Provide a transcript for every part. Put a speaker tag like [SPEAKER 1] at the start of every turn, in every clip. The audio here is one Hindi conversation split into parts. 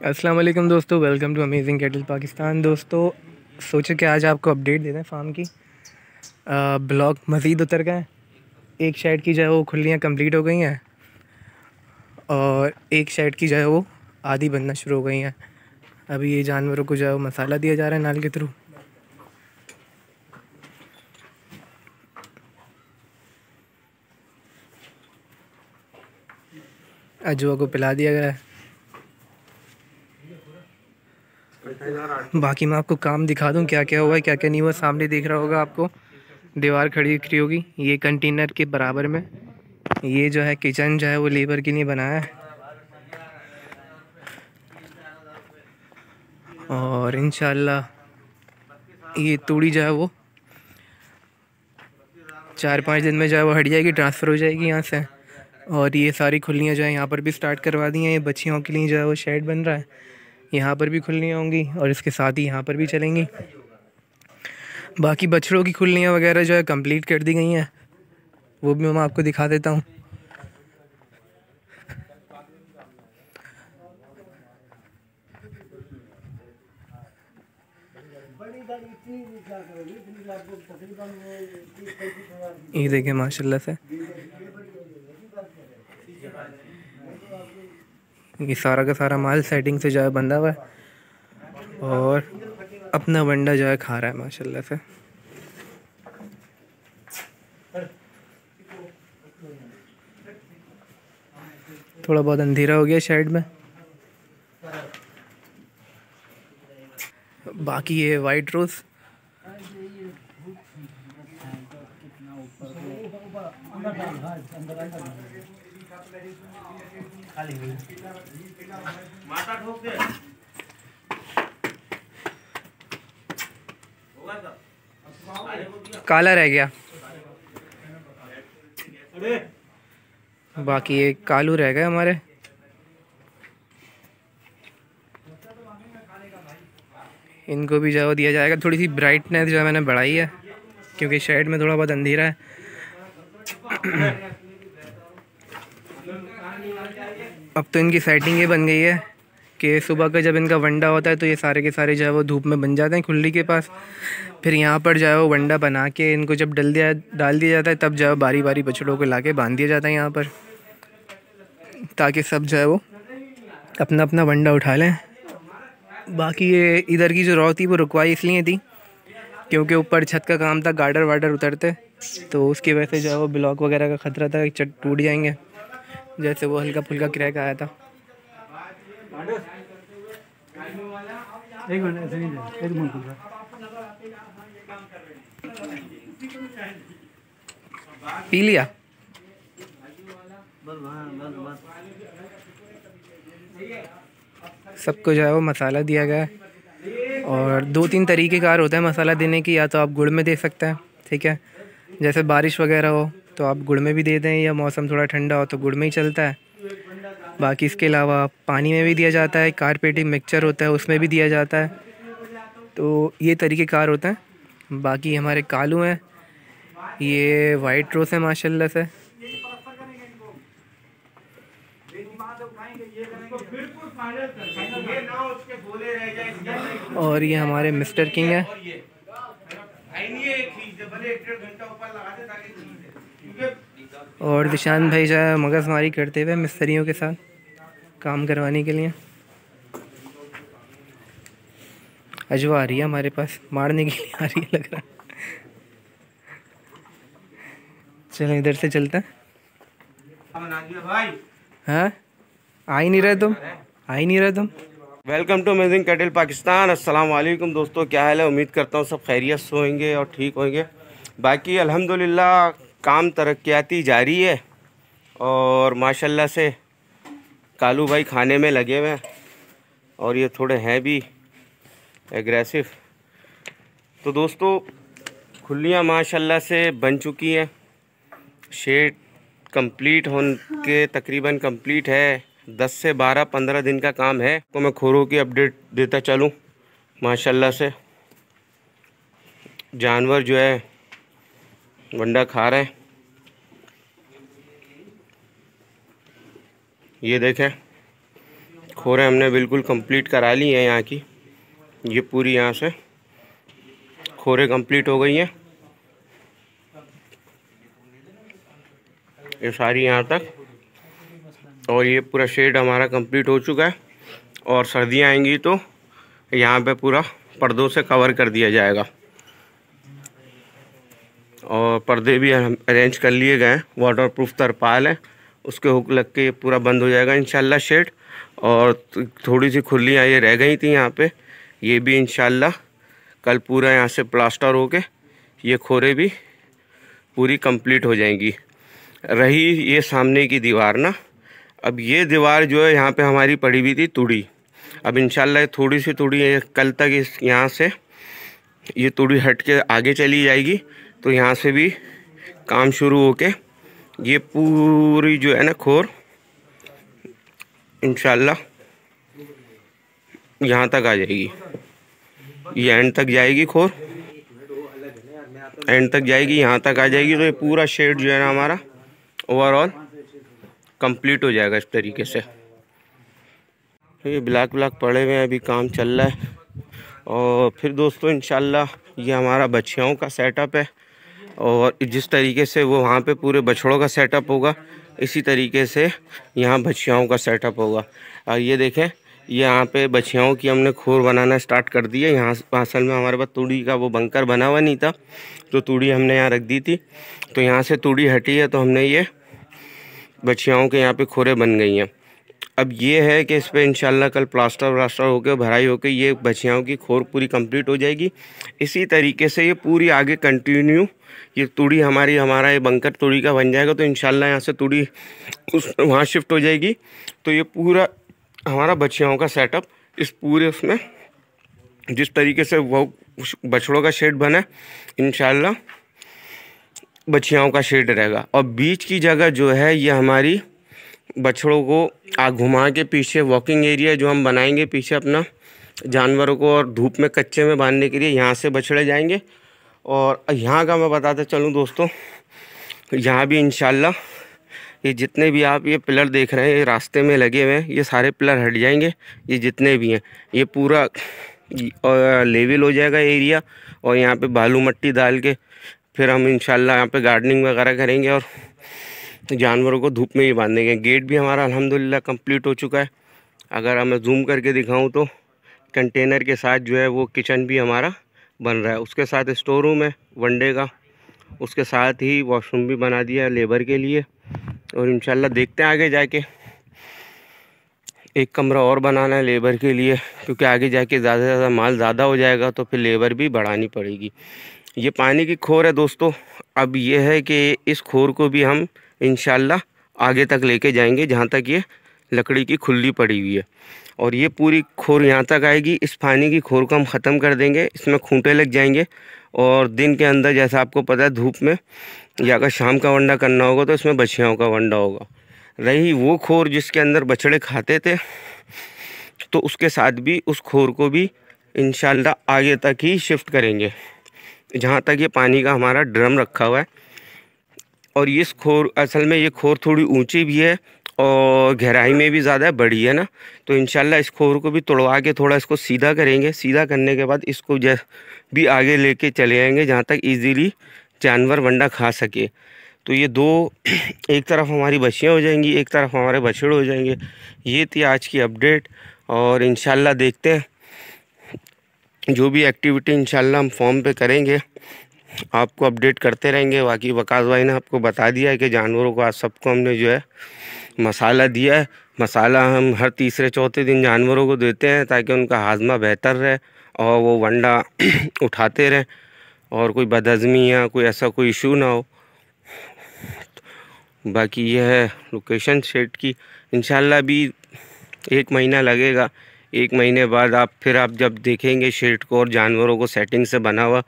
[SPEAKER 1] वालेकुम दोस्तों welcome to amazing cattle Pakistan दोस्तों, सोचे कि आज आपको अपडेट दे दें फार्म की। ब्लॉक मज़ीद उतर गए। एक साइड की जो है वो खुलियाँ कंप्लीट हो गई हैं और एक साइड की जो है वो आधी बनना शुरू हो गई हैं। अभी ये जानवरों को जो है वो मसाला दिया जा रहा है नाल के थ्रू। अजवा को पिला दिया गया है। बाकी मैं आपको काम दिखा दूँ, क्या क्या हुआ है, क्या क्या नहीं हुआ, सामने देख रहा होगा आपको। दीवार खड़ी दिख रही होगी, ये कंटेनर के बराबर में। ये जो है किचन जो है वो लेबर के लिए बनाया है। और इन ये तूड़ी जो है वो चार पाँच दिन में जो है वो हट जाएगी ट्रांसफ़र हो जाएगी यहाँ से। और ये सारी खुलियाँ जो है यहाँ पर भी स्टार्ट करवा दी हैं, ये बच्चियों के लिए जो है वो शेड बन रहा है। यहाँ पर भी खुलियाँ होंगी और इसके साथ ही यहाँ पर भी चलेंगी। बाकी बछड़ों की खुलियाँ वगैरह जो है कंप्लीट कर दी गई हैं। वो भी मैं आपको दिखा देता हूँ। ये देखें माशाल्लाह से। ये सारा का सारा माल सेटिंग से जो है बंधा हुआ है। और अपना वंडा जो है खा रहा है, माशाल्लाह से। थोड़ा बहुत अंधेरा हो गया शेड में। बाकी ये वाइट रोज़ काला रह गया। बाकी ये कालू रह गए हमारे। इनको भी जो दिया जाएगा। थोड़ी सी ब्राइटनेस जो है मैंने बढ़ाई है क्योंकि शेड में थोड़ा बहुत अंधेरा है। अब तो इनकी सेटिंग ये बन गई है कि सुबह का जब इनका वंडा होता है तो ये सारे के सारे जो है वो धूप में बन जाते हैं खुल्ली के पास। फिर यहाँ पर जो है वो वंडा बना के इनको जब डल दिया, डाल दिया जाता है, तब जो है बारी बारी बछड़ों को ला के बाँध दिया जाता है यहाँ पर। ताकि सब जो है वो अपना अपना वंडा उठा लें। बाकी ये इधर की जो रौ थी, वो रुकवाई इसलिए थी क्योंकि ऊपर छत का काम था गार्डर वार्डर उतरते तो उसकी वजह से जो है वो ब्लॉक वगैरह का ख़तरा था चट टूट जाएँगे। जैसे वो हल्का फुल्का क्रैक आया था। एक मिनट एक मिनट पी लिया? सबको जो है वो मसाला दिया गया है। और दो तीन तरीके कार होता है मसाला देने की या तो आप गुड़ में दे सकते हैं ठीक है? जैसे बारिश वगैरह हो तो आप गुड़ में भी दे दें या मौसम थोड़ा ठंडा हो तो गुड़ में ही चलता है। बाकी इसके अलावा पानी में भी दिया जाता है कारपेटिंग मिक्सचर होता है, उसमें भी दिया जाता है। तो ये तरीके कार होते हैं। बाकी हमारे कालू हैं। ये वाइट रोस है, माशाल्लाह से। और ये हमारे मिस्टर किंग है और दिशान भाई जो है मगजमारी करते हुए मिस्त्रियों के साथ काम करवाने के लिए। अजवा आ रही है हमारे पास, मारने के लिए आ रही है, लग रहा चलो, इधर से चलते हैं। हाँ? आ ही नहीं रहे तुम? आ ही नहीं रहे तुम?
[SPEAKER 2] Welcome to amazing cattle Pakistan अस्सलाम वालेकुम दोस्तों, क्या हाल है? उम्मीद करता हूँ सब खैरियत से होंगे और ठीक होंगे। बाकी, अल्हम्दुलिल्लाह काम तरक्याती जारी है और माशाल्लाह से कालू भाई खाने में लगे हुए हैं और ये थोड़े हैं भी एग्रेसिव तो दोस्तों खुलियाँ माशाल्लाह से बन चुकी हैं। शेड कंप्लीट होने के तकरीबन कंप्लीट है। दस से बारह, पंद्रह दिन का काम है। तो मैं खोरों की अपडेट देता चलूँ, माशाल्लाह से। जानवर जो है वंडा खा रहे हैं। ये देखें, खोरें हमने बिल्कुल कंप्लीट करा ली हैं यहाँ की। ये पूरी यहाँ से खोरें कंप्लीट हो गई हैं। ये सारी यहाँ तक। और ये पूरा शेड हमारा कंप्लीट हो चुका है। और सर्दियाँ आएँगी तो यहाँ पे पूरा पर्दों से कवर कर दिया जाएगा। और पर्दे भी अरेंज कर लिए गए हैं। वाटर प्रूफ तरपाल है। उसके हुक लग के ये पूरा बंद हो जाएगा इन शेड। और थोड़ी सी खुलियाँ ये रह गई थी यहाँ पे। ये भी इन कल पूरा यहाँ से प्लास्टर हो के ये खोरे भी पूरी कंप्लीट हो जाएँगी। रही ये सामने की दीवार ना। अब ये दीवार जो है यहाँ पे हमारी पड़ी हुई थी तुड़ी। अब इंशाल्लाह थोड़ी सी तुड़ी कल तक इस यहाँ से ये तुड़ी हट के आगे चली जाएगी। तो यहाँ से भी काम शुरू होके ये पूरी जो है ना खोर, इंशाल्लाह यहाँ तक आ जाएगी। ये एंड तक जाएगी खोर। एंड तक जाएगी, यहाँ तक आ जाएगी। तो ये पूरा शेड जो है ना हमारा ओवरऑल कंप्लीट हो जाएगा इस तरीके से। ये ब्लैक ब्लैक पड़े हुए हैं, अभी काम चल रहा है। और फिर दोस्तों इन ये हमारा बछियाओं का सेटअप है। और जिस तरीके से वो वहाँ पे पूरे बछड़ों का सेटअप होगा, इसी तरीके से यहाँ बछियाओं का सेटअप होगा। और ये देखें, यहाँ पे बछियाओं की हमने खोर बनाना स्टार्ट कर दी है। यहाँ असल में हमारे पास तूड़ी का वो बंकर बना हुआ नहीं था तो तूड़ी हमने यहाँ रख दी थी। तो यहाँ से तूड़ी हटी है तो हमने ये बछियाओं के यहाँ पे खोरे बन गई हैं। अब ये है कि इस पर इंशाल्लाह कल प्लास्टर व्लास्टर होकर भराई होकर ये बछियाओं की खोर पूरी कंप्लीट हो जाएगी। इसी तरीके से ये पूरी आगे कंटिन्यू ये तूड़ी हमारी, हमारा ये बंकर तूड़ी का बन जाएगा तो इंशाल्लाह यहाँ से तूड़ी उस, वहाँ शिफ्ट हो जाएगी। तो ये पूरा हमारा बछियाओं का सेटअप इस पूरे उसमें जिस तरीके से वो बछड़ों का शेड बना इन बछियाओं का शेड रहेगा। और बीच की जगह जो है, ये हमारी बछड़ों को आ घुमा के पीछे वॉकिंग एरिया जो हम बनाएँगे पीछे अपना, जानवरों को और धूप में कच्चे में बांधने के लिए यहाँ से बछड़े जाएँगे। और यहाँ का मैं बताते चलूँ दोस्तों, यहाँ भी इन ये जितने भी आप ये पिलर देख रहे हैं, ये रास्ते में लगे हुए हैं, ये सारे पिलर हट जाएँगे, ये जितने भी हैं, ये पूरा लेवल हो जाएगा एरिया और यहाँ पे बालू मट्टी डाल के फिर हम इंशाल्लाह यहाँ पे गार्डनिंग वगैरह करेंगे और जानवरों को धूप में ही बांधेंगे गेट भी हमारा अल्हम्दुलिल्लाह कंप्लीट हो चुका है। अगर मैं जूम करके दिखाऊँ तो कंटेनर के साथ जो है वो किचन भी हमारा बन रहा है। उसके साथ स्टोर रूम है वनडे का। उसके साथ ही वॉशरूम भी बना दिया है लेबर के लिए। और इंशाल्लाह देखते हैं आगे जाके। एक कमरा और बनाना है लेबर के लिए, क्योंकि आगे जाके ज़्यादा से ज़्यादा माल ज़्यादा हो जाएगा तो फिर लेबर भी बढ़ानी पड़ेगी। ये पानी की खोर है दोस्तों। अब ये है कि इस खोर को भी हम इन आगे तक लेके जाएँगे, जहाँ तक ये लकड़ी की खुली पड़ी हुई है। और ये पूरी खोर यहाँ तक आएगी। इस पानी की खोर को हम ख़त्म कर देंगे। इसमें खूंटे लग जाएँगे और दिन के अंदर, जैसा आपको पता है, धूप में या अगर शाम का वंडा करना होगा तो इसमें बछियाओं का वंडा होगा। रही वो खोर जिसके अंदर बछड़े खाते थे तो उसके साथ भी उस खोर को भी इन आगे तक ही शिफ्ट करेंगे। जहाँ तक ये पानी का हमारा ड्रम रखा हुआ है। और इस खोर, असल में ये खोर थोड़ी ऊँची भी है और गहराई में भी ज़्यादा बड़ी है ना तो इन इस खोर को भी तोड़वा के थोड़ा इसको सीधा करेंगे। सीधा करने के बाद इसको जै भी आगे लेके चले जाएँगे जहाँ तक इजीली जानवर वंडा खा सके। तो ये दो एक तरफ़ हमारी बछियाँ हो जाएँगी, एक तरफ़ हमारे बछड़े हो जाएँगे। ये थी आज की अपडेट और इन देखते हैं। जो भी एक्टिविटी इंशाल्लाह हम फॉर्म पे करेंगे, आपको अपडेट करते रहेंगे। बाकी वकास भाई ने आपको बता दिया है कि जानवरों को आज सबको हमने जो है मसाला दिया है। मसाला हम हर तीसरे चौथे दिन जानवरों को देते हैं ताकि उनका हाजमा बेहतर रहे और वो वंडा उठाते रहें और कोई बदहज़मी या कोई ऐसा कोई इशू ना हो। बाकी यह है लोकेशन शेड की। इन भी एक महीना लगेगा। एक महीने बाद आप फिर आप जब देखेंगे शेड को और जानवरों को सेटिंग से बना हुआ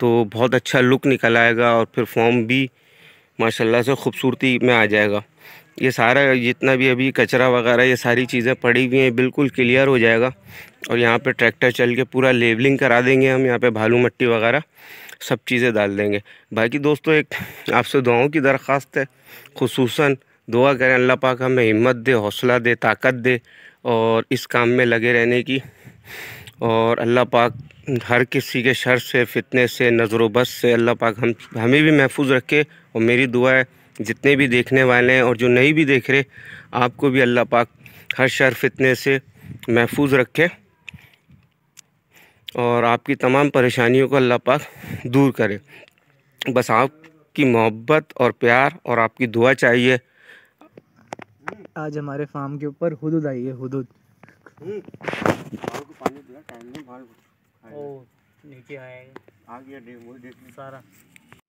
[SPEAKER 2] तो बहुत अच्छा लुक निकल आएगा और फिर फॉर्म भी माशाल्लाह से खूबसूरती में आ जाएगा। ये सारा जितना भी अभी कचरा वगैरह, ये सारी चीज़ें पड़ी हुई हैं, बिल्कुल क्लियर हो जाएगा। और यहाँ पे ट्रैक्टर चल के पूरा लेवलिंग करा देंगे हम, यहाँ पे भालू मट्टी वगैरह, सब चीज़ें डाल देंगे। बाकी दोस्तों, एक आपसे दुआओं की दरख्वास्त है खसूस दुआ करें, अल्लाह पाक हमें हिम्मत दे, हौसला दे, ताकत दे, और इस काम में लगे रहने की। और अल्लाह पाक हर किसी के शर से, फितने से, नज़र बस से, अल्लाह पाक हम, हमें भी महफूज रखे, और मेरी दुआ है जितने भी देखने वाले हैं और जो नहीं भी देख रहे आपको भी अल्लाह पाक हर शर फितने से महफूज रखे और आपकी तमाम परेशानियों को अल्लाह पाक दूर करे। बस आपकी मोहब्बत और प्यार और आपकी दुआ चाहिए।
[SPEAKER 1] आज हमारे फार्म के ऊपर हदूद आई है हुदूद।
[SPEAKER 3] सारा।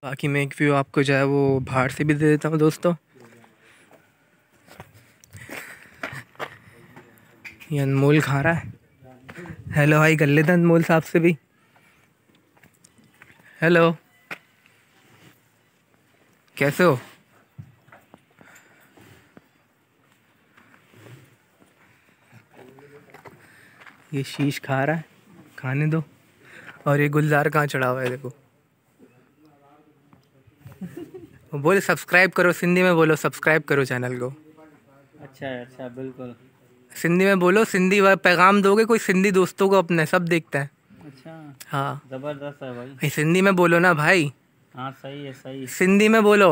[SPEAKER 1] बाकी मैं एक व्यू आपको जो है वो बाहर से भी दे देता हूँ दोस्तों। ये अनमोल खा रहा है। हेलो भाई कर लेते अनमोल साहब से भी। हेलो। कैसे हो? ये शीश खा रहा है। खाने दो। और ये गुलजार कहाँ चढ़ा हुआ है, देखो। बोले सब्सक्राइब करो सिंधी में बोलो सब्सक्राइब करो चैनल को।
[SPEAKER 3] अच्छा अच्छा बिल्कुल।
[SPEAKER 1] सिंधी में बोलो सिंधी पैगाम दोगे कोई सिंधी दोस्तों को अपने सब देखते हैं।
[SPEAKER 3] अच्छा।
[SPEAKER 1] हाँ।
[SPEAKER 3] ज़बरदस्त है भाई।
[SPEAKER 1] सिंधी में बोलो ना भाई।
[SPEAKER 3] हाँ सही है सही।
[SPEAKER 1] सिंधी में बोलो।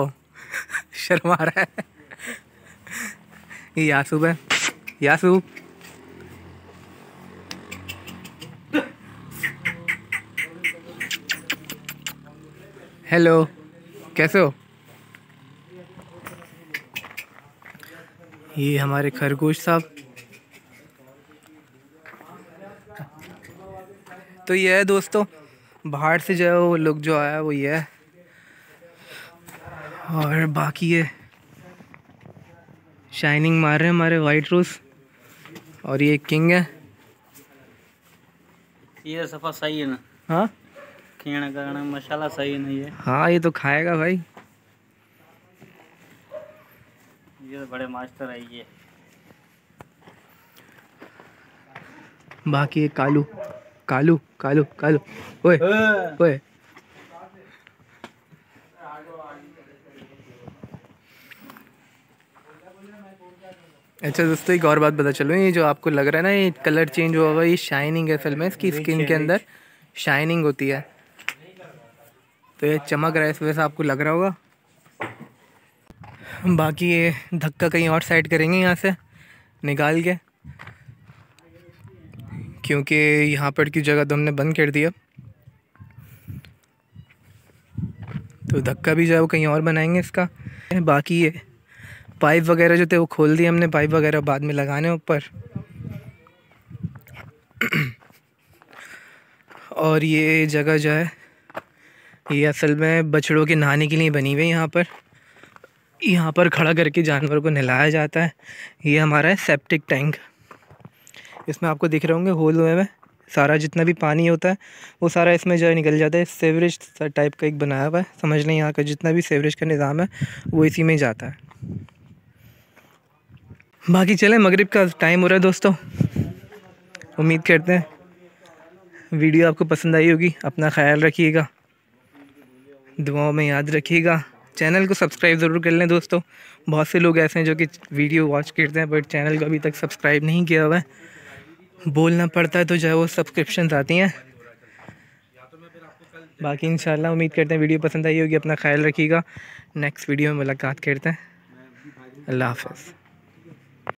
[SPEAKER 1] शर्मा रहा है। ये यासूब है। यासूब हेलो। कैसे हो? ये हमारे खरगोश साहब। तो ये है दोस्तों बाहर से जो है वो लोग जो आया वो ये है। और बाकी ये शाइनिंग मार रहे हैं हमारे वाइट रोज और ये किंग है।
[SPEAKER 3] ये सफ़ा सही है ना?
[SPEAKER 1] हाँ?
[SPEAKER 3] खीण करण मसाला सही है। ना ये
[SPEAKER 1] हाँ ये तो खाएगा भाई।
[SPEAKER 3] ये बड़े मास्टर है ये।
[SPEAKER 1] बाकी कालू कालू कालू कालू। ओए ओए। अच्छा दोस्तों एक और बात पता चलो ये जो आपको लग रहा है ना ये कलर चेंज हुआ हुआ ये शाइनिंग है असल में इसकी स्किन के अंदर शाइनिंग होती है। तो ये चमक रहा है इस वजह से आपको लग रहा होगा। बाकी ये धक्का कहीं और साइड करेंगे यहाँ से, निकाल के। क्योंकि यहाँ पर की जगह तो हमने बंद कर दिया। तो धक्का भी जो है वो कहीं और बनाएँगे इसका। बाकी ये पाइप वगैरह जो थे वो खोल दिए हमने, पाइप वगैरह बाद में लगाने ऊपर। और ये जगह जो है, ये असल में बछड़ों के नहाने के लिए बनी हुई है यहाँ पर। यहाँ पर खड़ा करके जानवर को नहलाया जाता है। ये हमारा है सेप्टिक टैंक इसमें आपको दिख रहे होंगे होल हुए में सारा जितना भी पानी होता है, वो सारा इसमें जो निकल जाता है। सेवरेज टाइप का एक बनाया हुआ है। समझ लें यहाँ का जितना भी सेवरेज का निज़ाम है, वो इसी में जाता है। बाकी चलें, मगरिब का टाइम हो रहा है दोस्तों। उम्मीद करते हैं वीडियो आपको पसंद आई होगी। अपना ख्याल रखिएगा। दुआओं में याद रखिएगा। चैनल को सब्सक्राइब ज़रूर कर लें दोस्तों। बहुत से लोग ऐसे हैं जो कि वीडियो वॉच करते हैं बट चैनल को अभी तक सब्सक्राइब नहीं किया हुआ है। बोलना पड़ता है तो जो है वो सब्सक्रिप्शन आती हैं। बाकी इंशाल्लाह उम्मीद करते हैं वीडियो पसंद आई होगी। अपना ख्याल रखिएगा। नेक्स्ट वीडियो में मुलाकात करते हैं। अल्लाह हाफ़िज़।